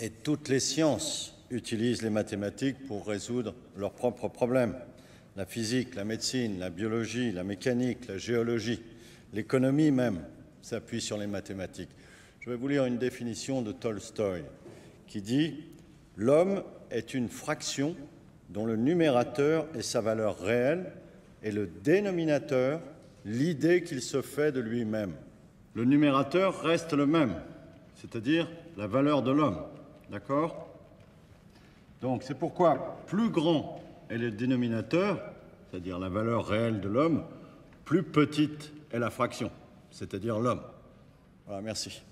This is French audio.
Et toutes les sciences utilisent les mathématiques pour résoudre leurs propres problèmes. La physique, la médecine, la biologie, la mécanique, la géologie, l'économie même s'appuient sur les mathématiques. Je vais vous lire une définition de Tolstoï qui dit L'homme est une fraction dont le numérateur est sa valeur réelle et le dénominateur l'idée qu'il se fait de lui-même. Le numérateur reste le même, c'est-à-dire la valeur de l'homme. D'accord? Donc c'est pourquoi plus grand est le dénominateur, c'est-à-dire la valeur réelle de l'homme, plus petite est la fraction, c'est-à-dire l'homme. Voilà, merci.